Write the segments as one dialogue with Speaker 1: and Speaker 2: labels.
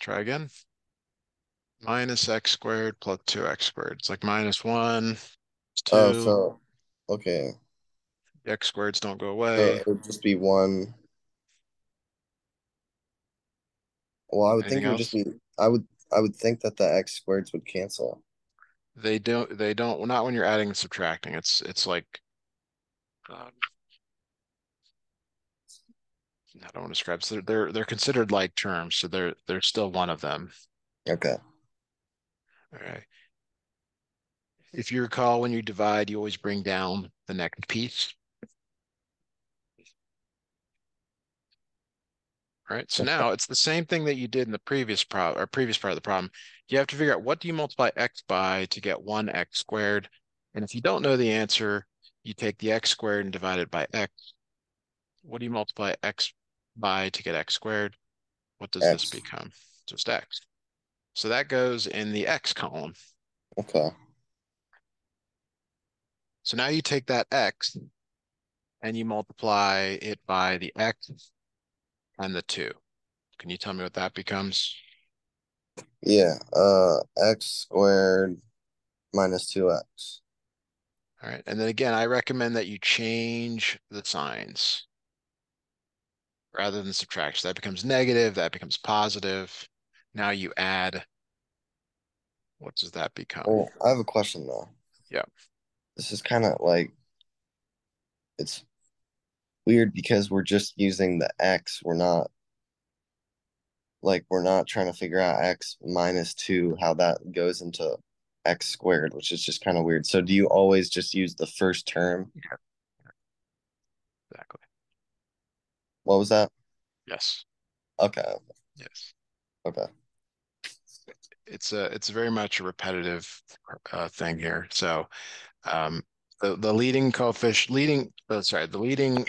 Speaker 1: Try again. Minus x squared plus two x squared. It's like minus one,
Speaker 2: Oh,
Speaker 1: two,
Speaker 2: so, okay,
Speaker 1: the x squareds don't go
Speaker 2: so
Speaker 1: away.
Speaker 2: it would just be one. Well, I would think
Speaker 1: Anything
Speaker 2: it would just be, I would, I would think that the x squareds would cancel.
Speaker 1: They don't, they don't, well, not when you're adding and subtracting. It's, it's like. um, I don't want to describe, so they're, they're considered like terms, so they're, they're still one of them.
Speaker 2: Okay,
Speaker 1: Alright. If you recall, when you divide, you always bring down the next piece. Alright, so now it's the same thing that you did in the previous problem or previous part of the problem. You have to figure out what do you multiply x by to get one x squared? And if you don't know the answer, you take the x squared and divide it by x. What do you multiply x by to get x squared? What does this become? Just x. So that goes in the x column.
Speaker 2: okay,
Speaker 1: So now you take that x and you multiply it by the x and the two. Can you tell me what that becomes?
Speaker 2: yeah, uh, x squared minus two x.
Speaker 1: All right, and then again, I recommend that you change the signs rather than subtract. So that becomes negative, that becomes positive. Now you add. What does that become?
Speaker 2: Oh, I have a question though.
Speaker 1: Yeah.
Speaker 2: This is kind of like, it's weird because we're just using the x, we're not, like, we're not trying to figure out x minus two, how that goes into x squared, which is just kind of weird. So do you always just use the first term? Yeah.
Speaker 1: Exactly.
Speaker 2: What was that?
Speaker 1: Yes,
Speaker 2: Okay,
Speaker 1: yes.
Speaker 2: okay,
Speaker 1: It's a, it's very much a repetitive uh, thing here. So um, the, the leading coefficient, leading, uh, sorry, the leading,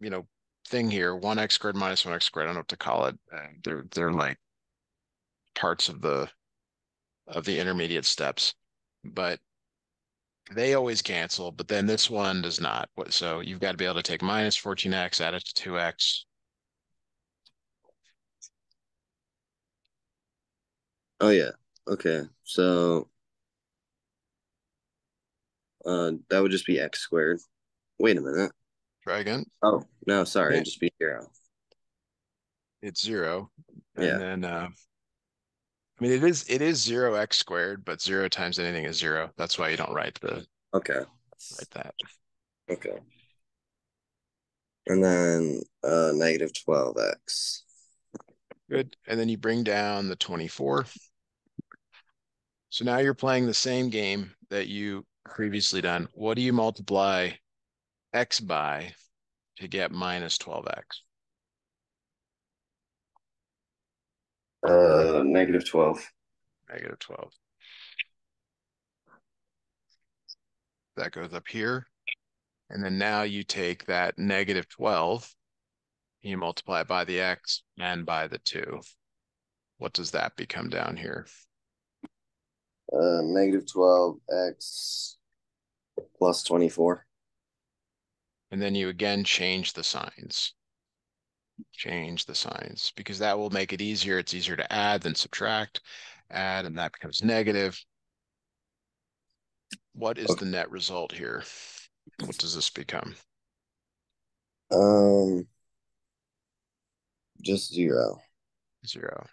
Speaker 1: you know, thing here, one x squared minus one x squared, I don't know what to call it. Uh, They're, they're like parts of the, of the intermediate steps, but they always cancel, but then this one does not. So you've got to be able to take minus fourteen x, add it to two x.
Speaker 2: oh yeah, okay, so uh, that would just be x squared. Wait a minute.
Speaker 1: Try again.
Speaker 2: Oh, no, sorry,
Speaker 1: Yeah.
Speaker 2: it'd just be zero.
Speaker 1: It's zero.
Speaker 2: Yeah.
Speaker 1: And then, uh, I mean, it is, it is zero x squared, but zero times anything is zero. That's why you don't write the,
Speaker 2: Okay,
Speaker 1: write that.
Speaker 2: okay. And then uh negative twelve x.
Speaker 1: Good. And then you bring down the twenty-four. So now you're playing the same game that you previously done. What do you multiply x by to get minus twelve x?
Speaker 2: Uh, negative twelve.
Speaker 1: Negative twelve. That goes up here. And then now you take that negative twelve. You multiply it by the x and by the two. What does that become down here?
Speaker 2: Uh, negative twelve x plus twenty four.
Speaker 1: And then you again change the signs. Change the signs because that will make it easier. It's easier to add than subtract. Add and that becomes negative. What is the net result here? What does this become?
Speaker 2: Um, just zero.
Speaker 1: Zero.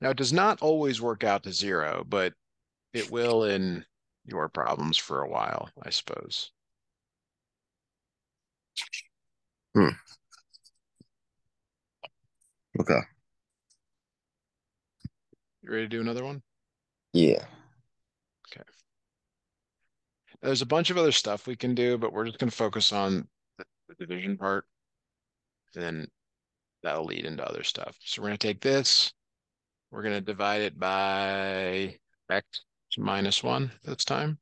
Speaker 1: Now, it does not always work out to zero, but it will in your problems for a while, I suppose.
Speaker 2: Okay.
Speaker 1: You ready to do another one?
Speaker 2: Yeah. Okay.
Speaker 1: There's a bunch of other stuff we can do, but we're just going to focus on the division part. And Then that'll lead into other stuff. So we're going to take this. We're going to divide it by x minus one this time.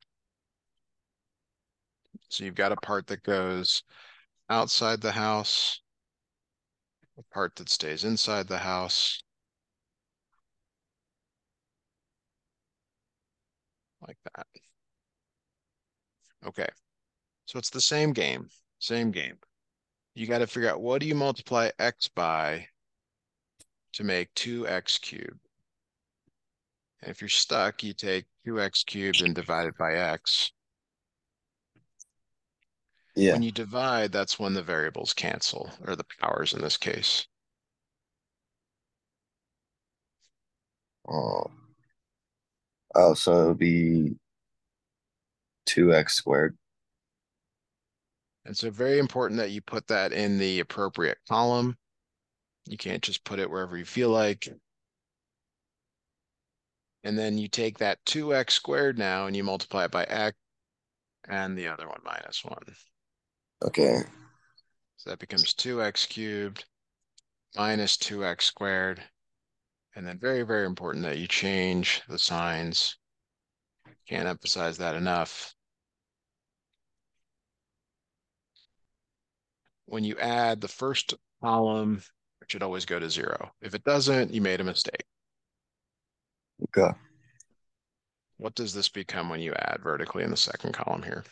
Speaker 1: So you've got a part that goes outside the house, a part that stays inside the house. Like that. Okay, so it's the same game, same game. You got to figure out what do you multiply x by to make two x cubed? And if you're stuck, you take 2x cubed and divide it by x.
Speaker 2: Yeah.
Speaker 1: When you divide, that's when the variables cancel, or the powers in this case.
Speaker 2: Oh. Oh, so it would be two x squared.
Speaker 1: And so very important that you put that in the appropriate column. You can't just put it wherever you feel like. And then you take that 2x squared now and you multiply it by x and the other one minus 1.
Speaker 2: Okay.
Speaker 1: So that becomes 2x cubed minus 2x squared. And then very, very important that you change the signs. Can't emphasize that enough. When you add the first column, it should always go to zero. If it doesn't, you made a mistake.
Speaker 2: Okay.
Speaker 1: What does this become when you add vertically in the second column here?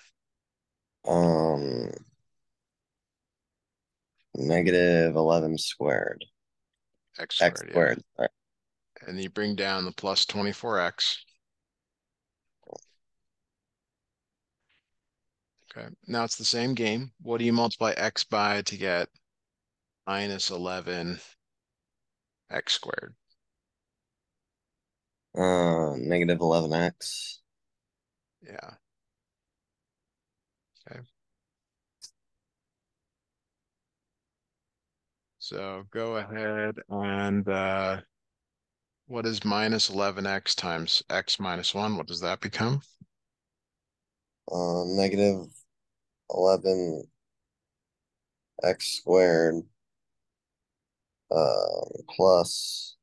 Speaker 2: Um, negative 11 squared.
Speaker 1: X squared.
Speaker 2: X
Speaker 1: yeah.
Speaker 2: squared. All right.
Speaker 1: And you bring down the plus 24x. Okay, now it's the same game. What do you multiply x by to get minus 11 x squared?
Speaker 2: Uh, negative 11x.
Speaker 1: Yeah. Okay. So go ahead and uh, what is minus 11x times x minus 1? What does that become?
Speaker 2: Uh, negative 11 x squared uh, plus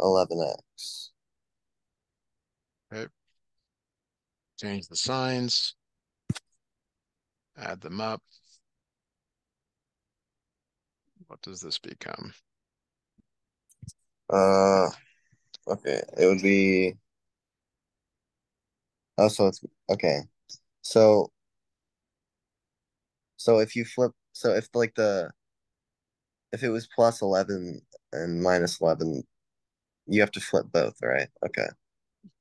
Speaker 2: 11x. Okay.
Speaker 1: Change the signs. Add them up. What does this become?
Speaker 2: Uh, okay, it would be. Oh, so it's okay. So, so if you flip, so if like the, if it was plus 11 and minus 11, you have to flip both, right? Okay,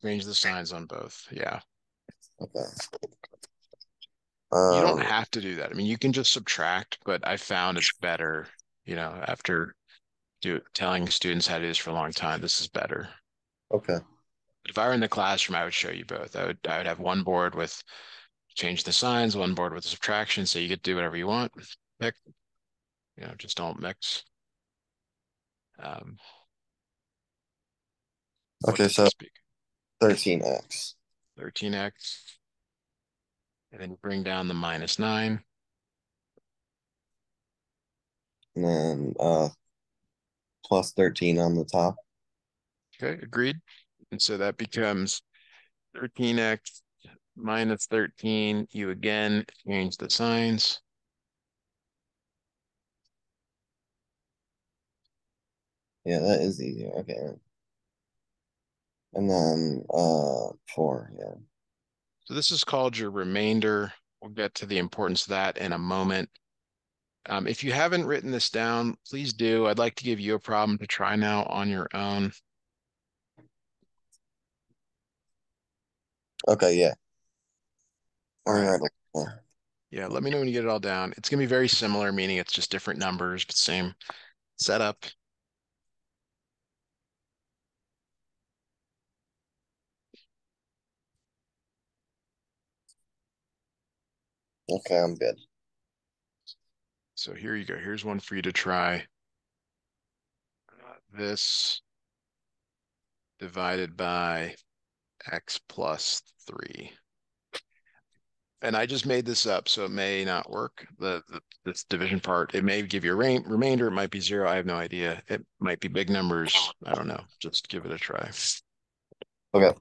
Speaker 1: Change the signs on both. Yeah.
Speaker 2: okay.
Speaker 1: You don't
Speaker 2: Um,
Speaker 1: have to do that. I mean, you can just subtract, but I found it's better, you know, after do telling students how to do this for a long time, this is better.
Speaker 2: okay,
Speaker 1: But if I were in the classroom, I would show you both. I would I would have one board with change the signs, one board with the subtraction, so you could do whatever you want. Pick, you know, just don't mix. Um,
Speaker 2: okay, so 13x.
Speaker 1: 13x. And then you bring down the minus nine.
Speaker 2: And then uh, plus 13 on the top.
Speaker 1: Okay, agreed. And so that becomes 13x minus 13. You again change the signs.
Speaker 2: Yeah, that is easier. Okay. And then uh, four. Yeah.
Speaker 1: So this is called your remainder. We'll get to the importance of that in a moment. Um, if you haven't written this down, please do. I'd like to give you a problem to try now on your own.
Speaker 2: Okay. Yeah.
Speaker 1: All right.
Speaker 2: Yeah,
Speaker 1: let me know when you get it all down. It's going to be very similar, meaning it's just different numbers, but same setup.
Speaker 2: Okay, I'm good.
Speaker 1: So here you go. Here's one for you to try. Uh, this divided by x plus 3. And I just made this up, so it may not work. The, the this division part, it may give you a remainder. It might be zero. I have no idea. It might be big numbers. I don't know. Just give it a try.
Speaker 2: Okay.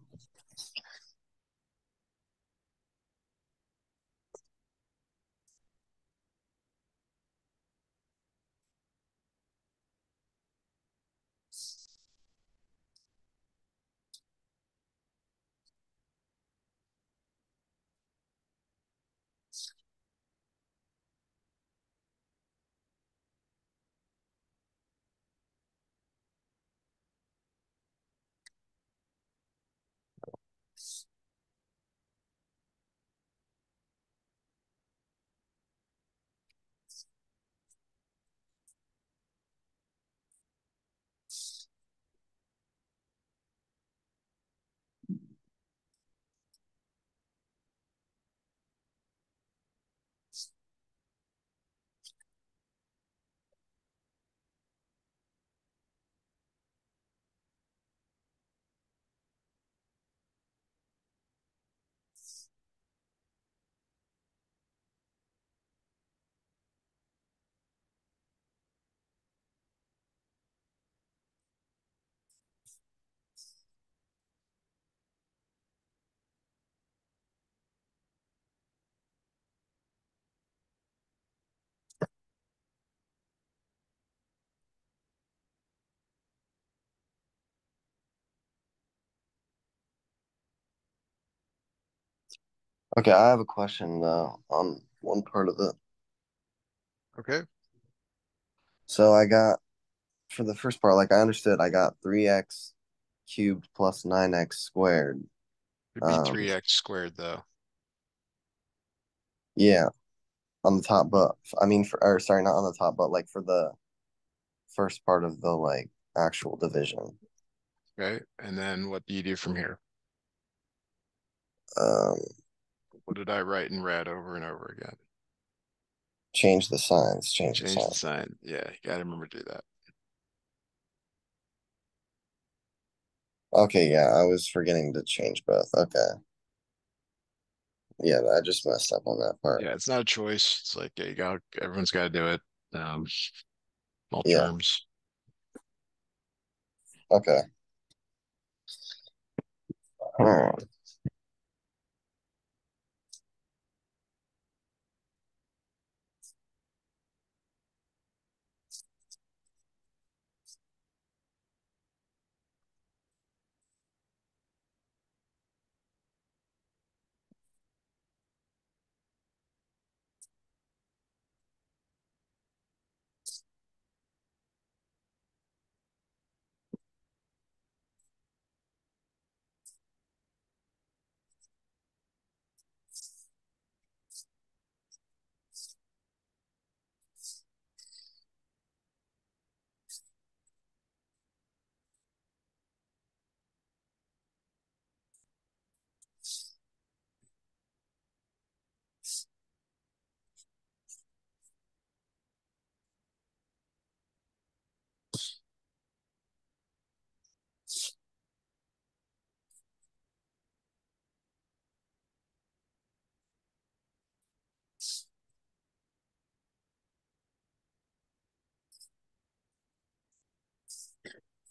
Speaker 2: Okay, I have a question uh, on one part of it.
Speaker 1: Okay.
Speaker 2: So I got for the first part, like I understood, I got three x cubed plus nine x squared.
Speaker 1: It'd be
Speaker 2: Um,
Speaker 1: 3x squared though.
Speaker 2: yeah, on the top, but I mean, for or sorry, not on the top, but like for the first part of the like actual division.
Speaker 1: Okay. And then what do you do from here?
Speaker 2: Um,
Speaker 1: What did I write in red over and over again?
Speaker 2: change the signs. Change the
Speaker 1: Change the sign. Yeah, you gotta remember to do that.
Speaker 2: Okay, yeah, I was forgetting to change both. Okay. Yeah, I just messed up on that part.
Speaker 1: Yeah, it's not a choice. It's like yeah, you got everyone's got to do it. Um, all
Speaker 2: Yeah.
Speaker 1: terms.
Speaker 2: Okay. Hmm.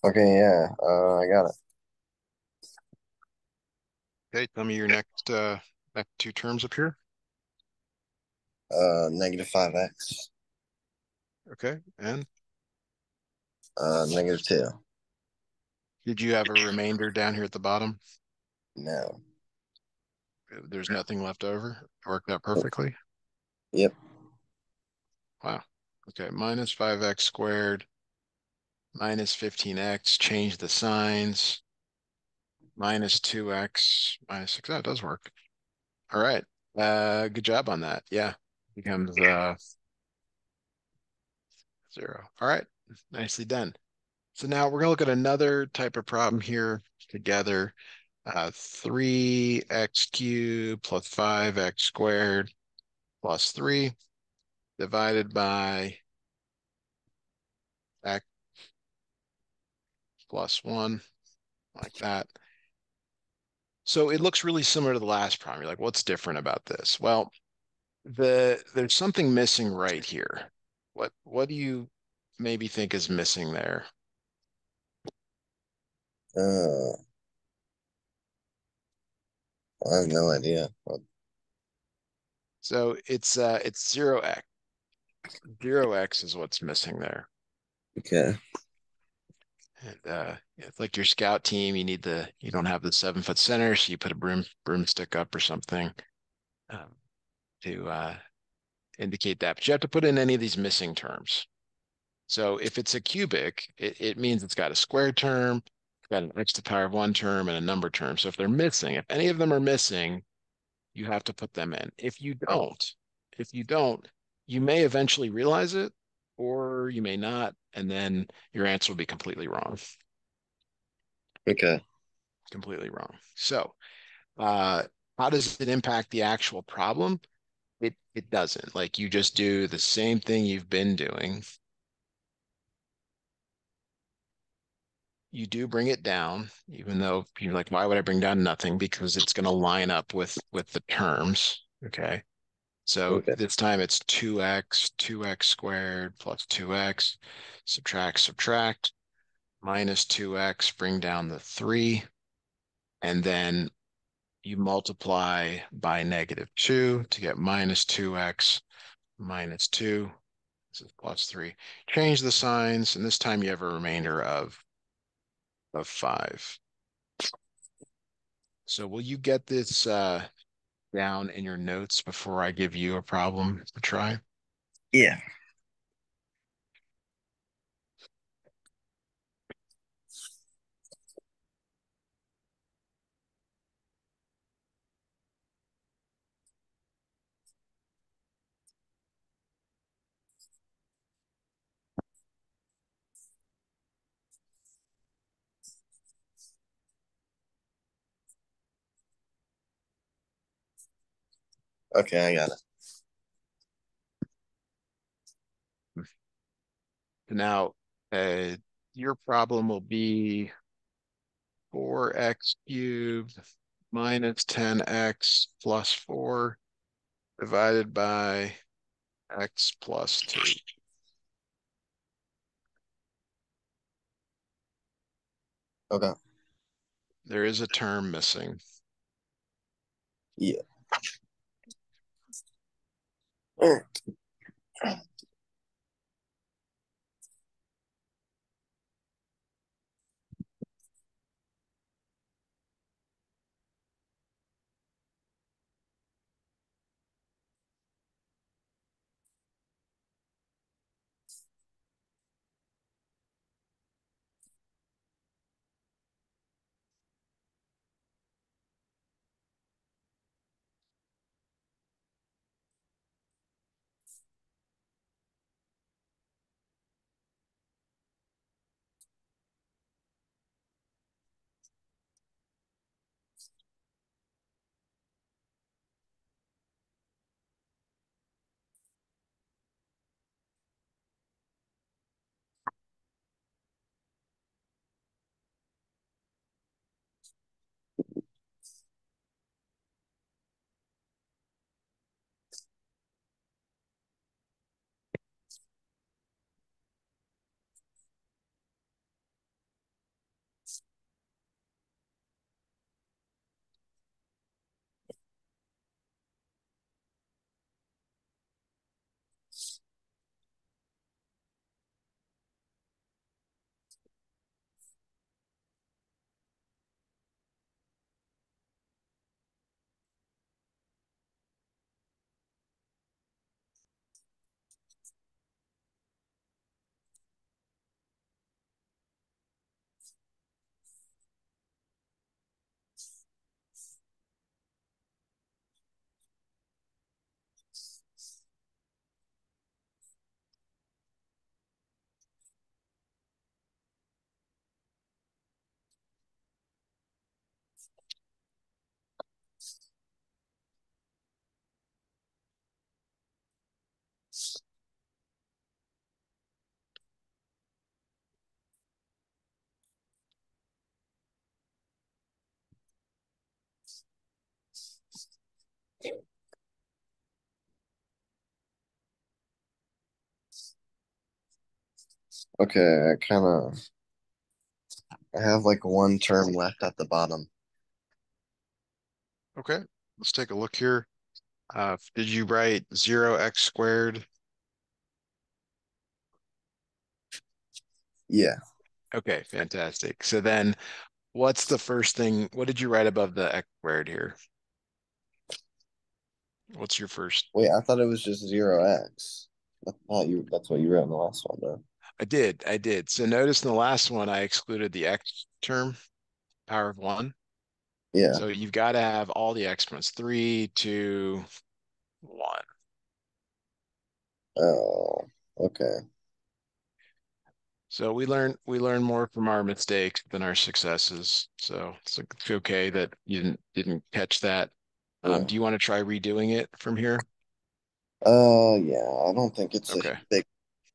Speaker 2: Okay, yeah, uh, I got it.
Speaker 1: Okay, tell me your next uh next two terms up here.
Speaker 2: Uh, negative five x.
Speaker 1: Okay, and
Speaker 2: Uh, negative two.
Speaker 1: did you have a remainder down here at the bottom?
Speaker 2: No.
Speaker 1: There's nothing left over. Worked out perfectly.
Speaker 2: Yep.
Speaker 1: Wow. Okay, minus five x squared, minus fifteen x. Change the signs. Minus two x, minus six. Oh, it does work. All right. Uh, good job on that. Yeah, becomes uh zero. All right, nicely done. So now we're gonna look at another type of problem here together. Uh, three x cubed plus five x squared plus three divided by plus one, like that. So it looks really similar to the last problem. You're like, what's different about this? Well, the there's something missing right here. What what do you maybe think is missing there?
Speaker 2: Uh, I have no idea. What-
Speaker 1: So it's uh it's zero x. Zero x is what's missing there.
Speaker 2: Okay.
Speaker 1: And uh it's like your scout team, you need the you don't have the seven foot center, so you put a broom broomstick up or something um, to uh indicate that. But you have to put in any of these missing terms. So if it's a cubic, it, it means it's got a square term, got an x to the power of one term and a number term. So if they're missing, if any of them are missing, you have to put them in. If you don't, if you don't, you may eventually realize it or you may not, and then your answer will be completely wrong.
Speaker 2: Okay.
Speaker 1: Completely wrong. So uh, how does it impact the actual problem? It it doesn't. Like you just do the same thing you've been doing. You do bring it down, even though you're like, why would I bring down nothing? Because it's going to line up with with the terms. Okay. So
Speaker 2: Okay.
Speaker 1: this time it's 2x, 2x squared plus 2x, subtract, subtract, minus 2x, bring down the 3, and then you multiply by negative 2 to get minus 2x minus 2. This is plus 3. Change the signs, and this time you have a remainder of, of 5. So will you get this uh, down in your notes before I give you a problem to try?
Speaker 2: Yeah. Okay, I got it.
Speaker 1: Now, uh, your problem will be four x cubed minus ten x plus four divided by x plus two.
Speaker 2: Okay.
Speaker 1: There is a term missing.
Speaker 2: Yeah. All Okay, I kind of I have like one term left at the bottom.
Speaker 1: Okay, let's take a look here. Uh, did you write zero x squared?
Speaker 2: Yeah.
Speaker 1: Okay, fantastic. So then what's the first thing? What did you write above the x squared here? What's your first?
Speaker 2: Wait, I thought it was just zero x. I thought you that's what you wrote in the last one though.
Speaker 1: I did, I did. So notice in the last one, I excluded the x term, power of one.
Speaker 2: Yeah.
Speaker 1: So you've got to have all the exponents, three, two, one.
Speaker 2: Oh, okay.
Speaker 1: So we learn we learn more from our mistakes than our successes. So it's, it's okay that you didn't didn't catch that. Um,
Speaker 2: Yeah.
Speaker 1: do you want to try redoing it from here?
Speaker 2: Uh, yeah, I don't think it's
Speaker 1: Okay.
Speaker 2: a big,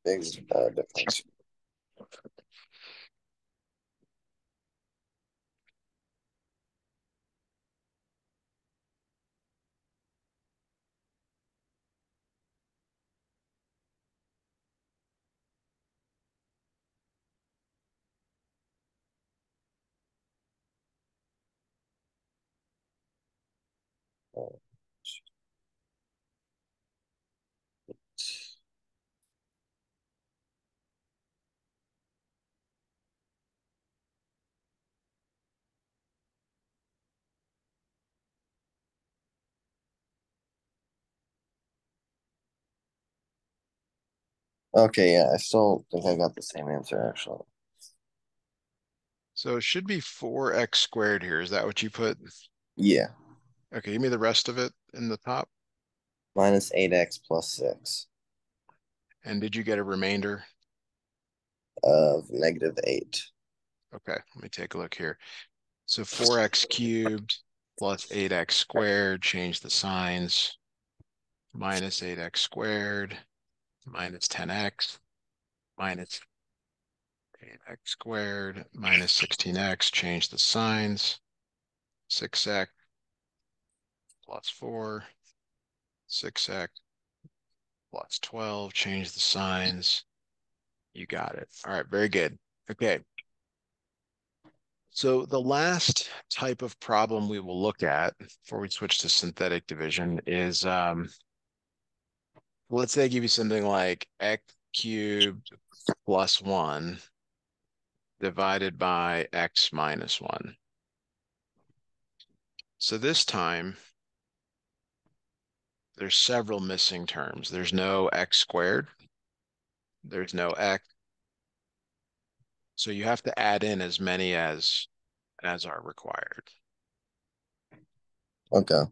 Speaker 2: big uh, difference. Okay, yeah, I still think I got the same answer actually.
Speaker 1: So it should be four x squared here. Is that what you put?
Speaker 2: Yeah,
Speaker 1: Okay, give me the rest of it in the top.
Speaker 2: minus 8x plus 6
Speaker 1: And did you get a remainder?
Speaker 2: of negative 8.
Speaker 1: Okay, let me take a look here. So four x cubed plus eight x squared, change the signs. Minus eight x squared, minus ten x, minus eight x squared, minus sixteen x, change the signs. Six x plus four, six x plus twelve, change the signs. You got it. All right, very good. Okay. So the last type of problem we will look at before we switch to synthetic division is, um, let's say I give you something like x cubed plus one divided by x minus one. So this time, there's several missing terms. There's no x squared. There's no x. So you have to add in as many as as are required.
Speaker 2: Okay.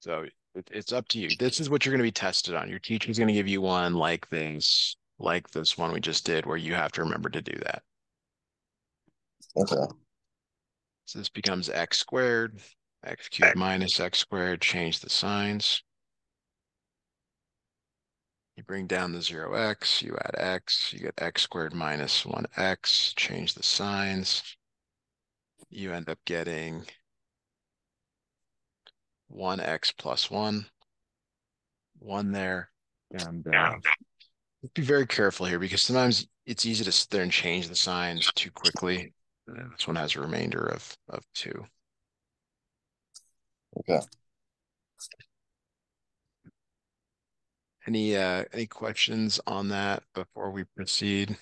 Speaker 1: So it's up to you. This is what you're going to be tested on. Your teacher's going to give you one like this, like this one we just did, where you have to remember to do that.
Speaker 2: Okay.
Speaker 1: So this becomes x squared, x cubed minus x squared, change the signs. You bring down the zero x, you add x, you get x squared minus one x, change the signs. You end up getting one x plus one, one there. And uh, be very careful here because sometimes it's easy to sit there and change the signs too quickly. This one has a remainder of, of two.
Speaker 2: Okay.
Speaker 1: Any uh any questions on that before we proceed?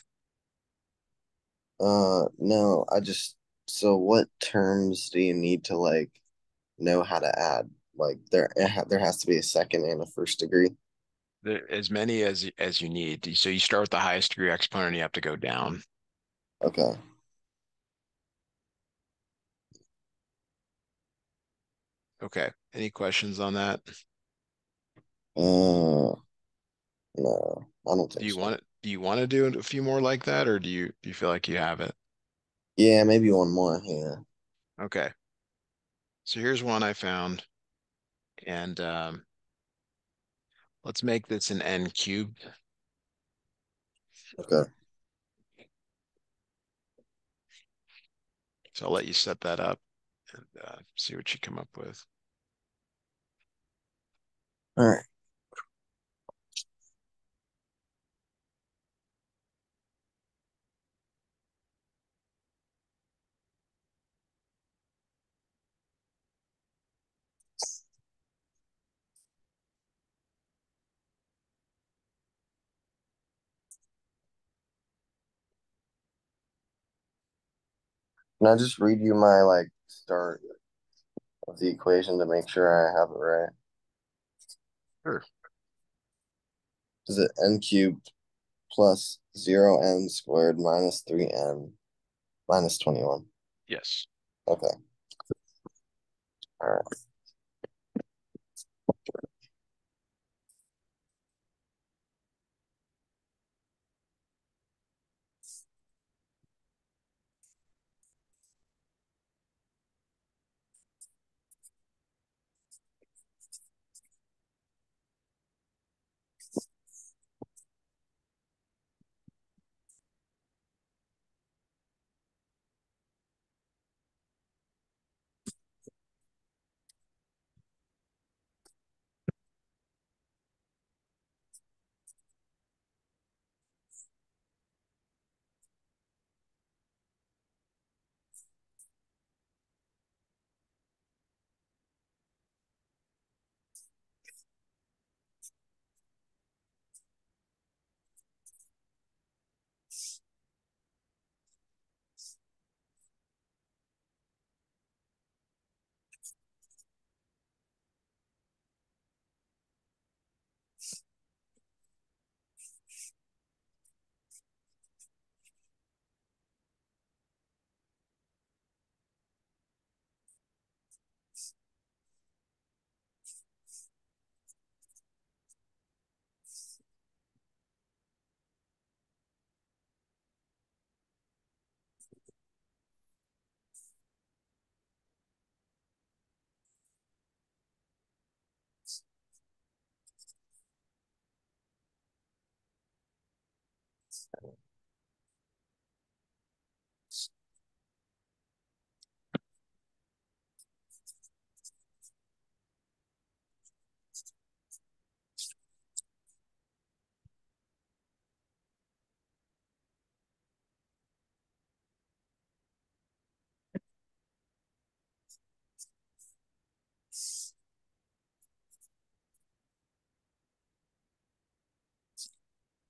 Speaker 2: Uh, no, I just, so what terms do you need to like know how to add? Like there, there has to be a second and a first degree.
Speaker 1: There, as many as as you need. So you start with the highest degree exponent, you have to go down.
Speaker 2: Okay.
Speaker 1: Okay. Any questions on that?
Speaker 2: Uh, no, I don't think
Speaker 1: Do you
Speaker 2: so.
Speaker 1: want do you want to do a few more like that, or do you do you feel like you have it?
Speaker 2: Yeah, maybe one more. Yeah.
Speaker 1: Okay. So here's one I found. And um, let's make this an n cubed.
Speaker 2: Okay.
Speaker 1: So I'll let you set that up and uh, see what you come up with.
Speaker 2: All right. Can I just read you my like start of the equation to make sure I have it right?
Speaker 1: Sure.
Speaker 2: Is it n cubed plus zero n squared minus three n minus 21?
Speaker 1: Yes.
Speaker 2: Okay. All right.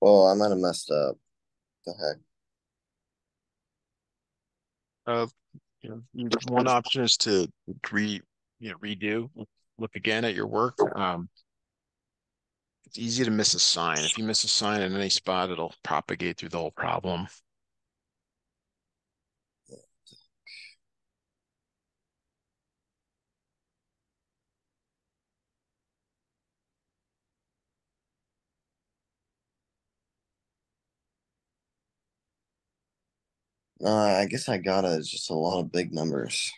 Speaker 2: Well, I might have messed up. The heck?
Speaker 1: Uh, you know, one option is to re, you know, redo, look again at your work. Um, it's easy to miss a sign. If you miss a sign in any spot, it'll propagate through the whole problem.
Speaker 2: No, I guess I got it. It's just a lot of big numbers.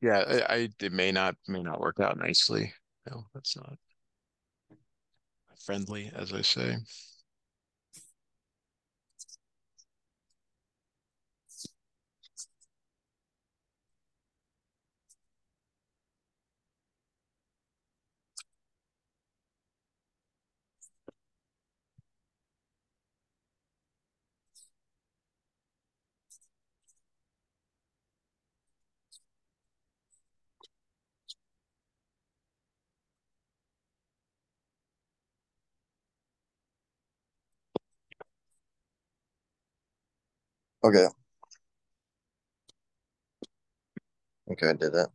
Speaker 1: Yeah, I, I it may not may not work out nicely. No, that's not friendly, as I say.
Speaker 2: Okay. Okay, I did that.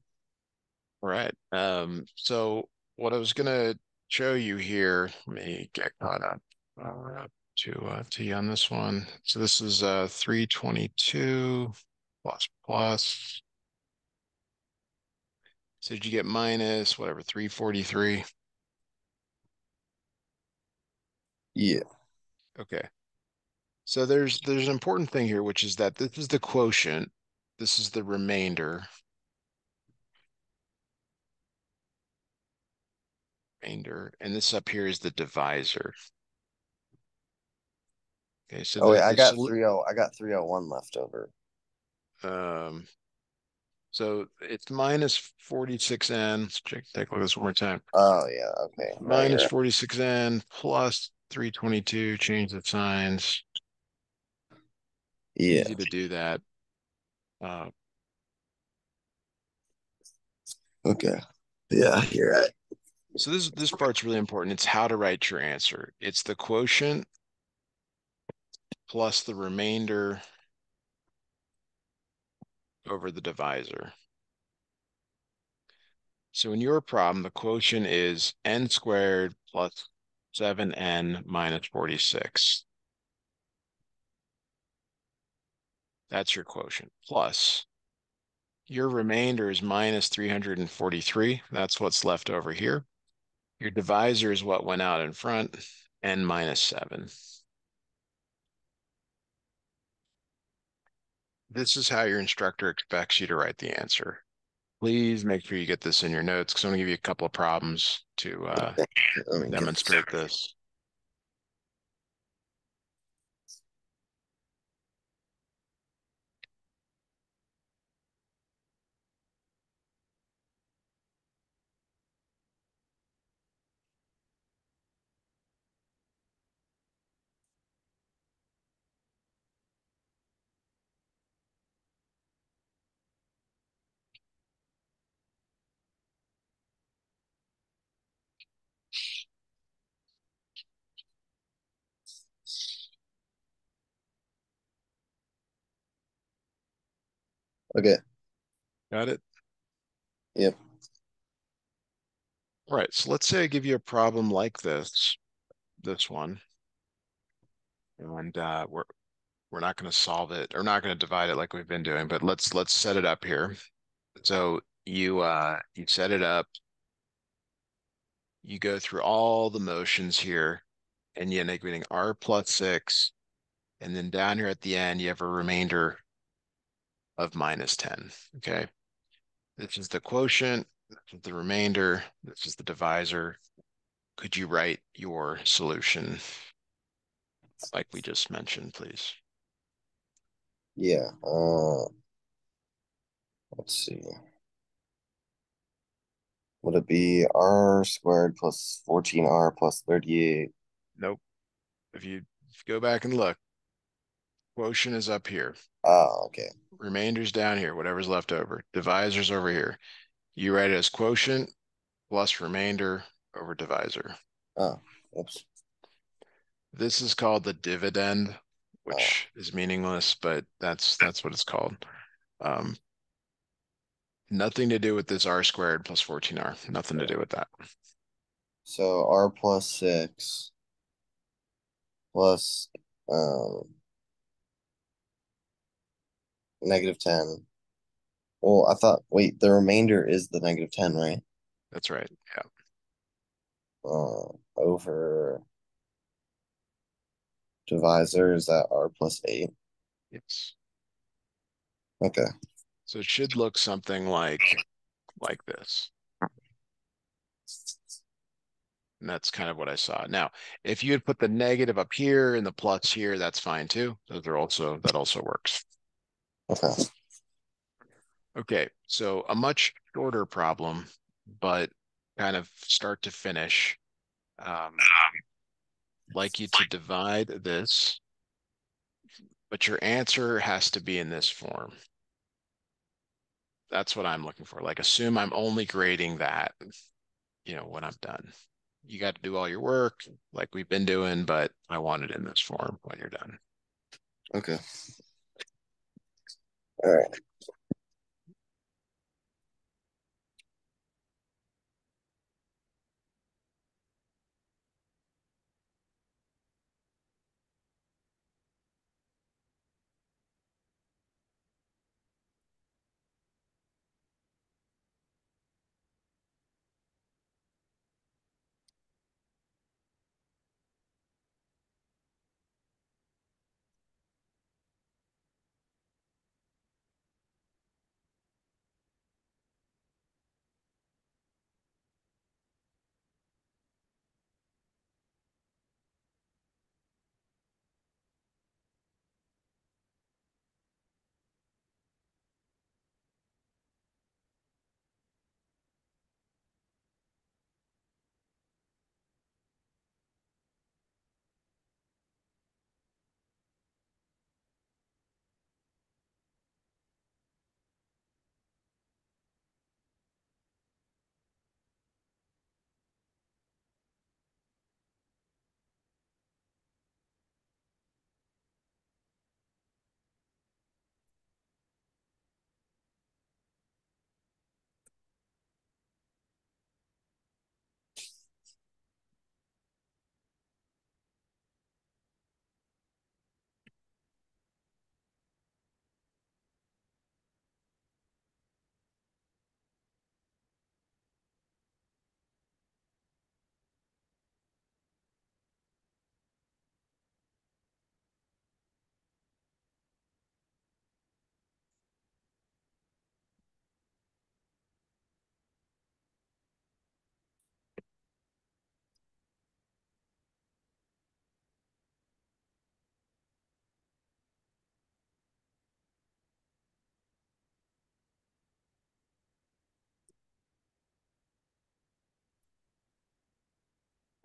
Speaker 1: Right. Um, so what I was gonna show you here, let me get caught up uh, to uh, to you on this one. So this is uh 322 plus plus. So did you get minus whatever 343?
Speaker 2: Yeah.
Speaker 1: Okay. So there's there's an important thing here, which is that this is the quotient, this is the remainder. Remainder, and this up here is the divisor. Okay, so
Speaker 2: Oh wait, I got three oh I got three oh one left over.
Speaker 1: Um, so it's minus 46n. Let's check, take a look at this one more time.
Speaker 2: Oh yeah, okay.
Speaker 1: Minus
Speaker 2: you're-
Speaker 1: 46n plus 322, change the signs.
Speaker 2: Yeah.
Speaker 1: Easy to do that. Uh,
Speaker 2: Okay. Yeah, you're right.
Speaker 1: so this this part's really important. It's how to write your answer. It's the quotient plus the remainder over the divisor. So in your problem, the quotient is n squared plus 7n minus 46. That's your quotient. Plus, your remainder is minus 343. That's what's left over here. Your divisor is what went out in front, n minus 7. This is how your instructor expects you to write the answer. Please make sure you get this in your notes because I'm going to give you a couple of problems to uh, demonstrate this.
Speaker 2: Okay.
Speaker 1: Got it?
Speaker 2: Yep.
Speaker 1: All right, so let's say I give you a problem like this, this one. And uh, we're we're not going to solve it or not going to divide it like we've been doing, but let's let's set it up here. So you uh you set it up. You go through all the motions here, and you end up getting r plus six, and then down here at the end you have a remainder of minus 10. Okay. This is the quotient, this is the remainder, this is the divisor. Could you write your solution? like we just mentioned, please.
Speaker 2: Yeah. Uh, let's see. Would it be r squared plus 14r plus 38?
Speaker 1: Nope. If you go back and look, quotient is up here.
Speaker 2: Ah, okay.
Speaker 1: Remainder's down here, whatever's left over. Divisor's over here. You write it as quotient plus remainder over divisor.
Speaker 2: Oh, oops.
Speaker 1: This is called the dividend, which oh. is meaningless, but that's that's what it's called. Um, nothing to do with this r squared plus 14r. Nothing to do with that.
Speaker 2: So r plus 6 plus um, negative 10. Well, I thought, wait, the remainder is the negative 10, right?
Speaker 1: That's right. Yeah.
Speaker 2: Uh, over divisor is that r plus 8?
Speaker 1: Yes.
Speaker 2: Okay.
Speaker 1: So it should look something like like this. And that's kind of what I saw. Now, if you had put the negative up here and the plus here, that's fine too. Those are also, that also works.
Speaker 2: Okay.
Speaker 1: Okay, so a much shorter problem, but kind of start to finish. Um, like you to divide this, but your answer has to be in this form. That's what I'm looking for. Like assume I'm only grading that, you know, when I'm done you got to do all your work like we've been doing, but I want it in this form when you're done.
Speaker 2: Okay. All right.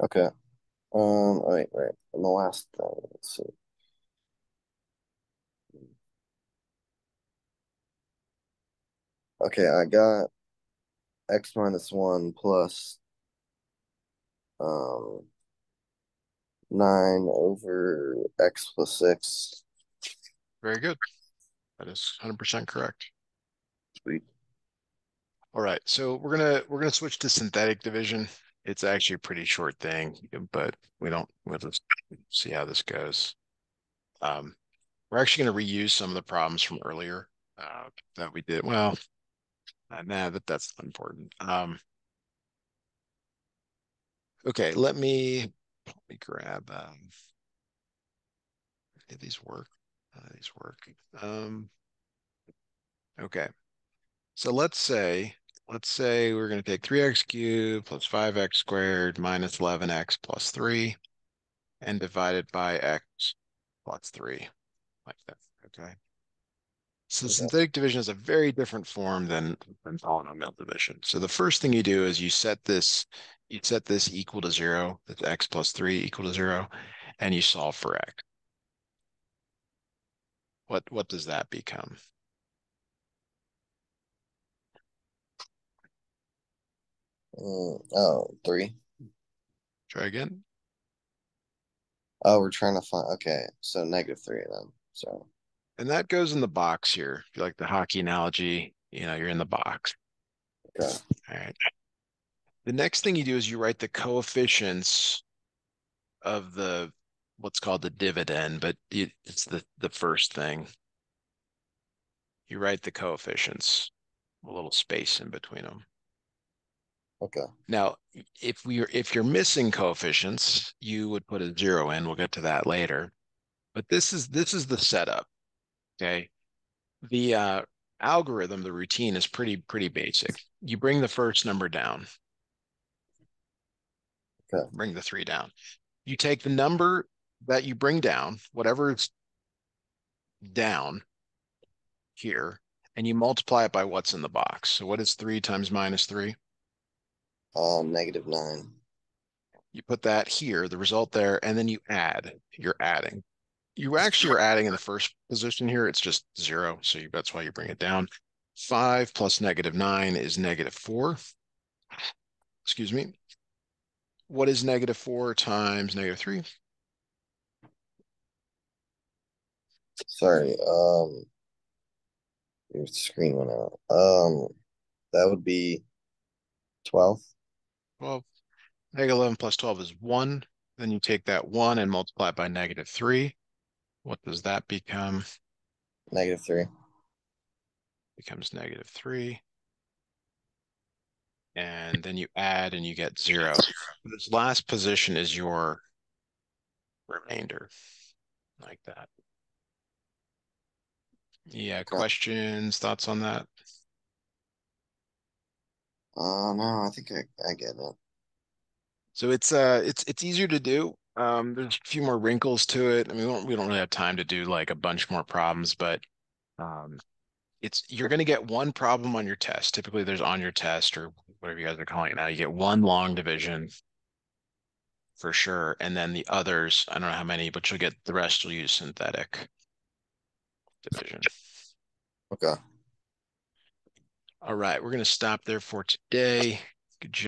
Speaker 2: Okay. Um, all right, right. And the last thing, let's see. Okay, I got x minus 1 plus um 9 over x plus 6.
Speaker 1: Very good. That is 100% correct.
Speaker 2: Sweet.
Speaker 1: All right, so we're gonna we're gonna switch to synthetic division. It's actually a pretty short thing, but we don't, we'll just see how this goes. Um, we're actually going to reuse some of the problems from earlier uh, that we did. Well, uh, nah, that that's important. Um, okay, let me let me grab. Um, did these work? Uh, these work. Um, okay, so let's say let's say we're going to take 3x cubed plus 5x squared minus 11x plus 3. and divided by x plus three, like that, okay? So
Speaker 2: Okay.
Speaker 1: synthetic division is a very different form than, than polynomial division. So the first thing you do is you set this, you set this equal to zero, that's x plus three equal to zero, and you solve for x. What, what does that become?
Speaker 2: Mm, oh, three.
Speaker 1: Try again.
Speaker 2: Oh, we're trying to find. Okay, so negative three then. So
Speaker 1: And that goes in the box here. If you like the hockey analogy, you know, you're in the box.
Speaker 2: okay,
Speaker 1: All right. The next thing you do is you write the coefficients of the what's called the dividend, but it, it's the the first thing. You write the coefficients, a little space in between them.
Speaker 2: Okay,
Speaker 1: Now, if we are if you're missing coefficients, you would put a zero in. We'll get to that later. But this is this is the setup. Okay. The uh, algorithm, the routine is pretty pretty basic. You bring the first number down.
Speaker 2: Okay.
Speaker 1: Bring the three down. You take the number that you bring down, whatever whatever's down here, and you multiply it by what's in the box. So what is three times minus three?
Speaker 2: Um, negative nine.
Speaker 1: You put that here, the result there, and then you add. You're adding. You actually are adding in the first position here. It's just zero, so you, that's why you bring it down. Five plus negative nine is negative four. Excuse me. What is negative four times negative three?
Speaker 2: Sorry, um, your screen went out. Um, that would be twelve.
Speaker 1: Well, negative 11 plus 12 is 1. Then you take that 1 and multiply it by negative 3. What does that become?
Speaker 2: Negative three.
Speaker 1: Becomes negative 3. And then you add and you get 0. This last position is your remainder, like that. Yeah, questions, thoughts on that?
Speaker 2: Uh, no, I think I, I get it.
Speaker 1: So it's uh it's it's easier to do. Um, there's a few more wrinkles to it. I mean, we don't we don't really have time to do like a bunch more problems, but um, it's you're going to get one problem on your test. Typically, there's on your test or whatever you guys are calling it now. You get one long division for sure, and then the others, I don't know how many, but you'll get the rest. You'll use synthetic division.
Speaker 2: Okay.
Speaker 1: All right, we're going to stop there for today. Good job.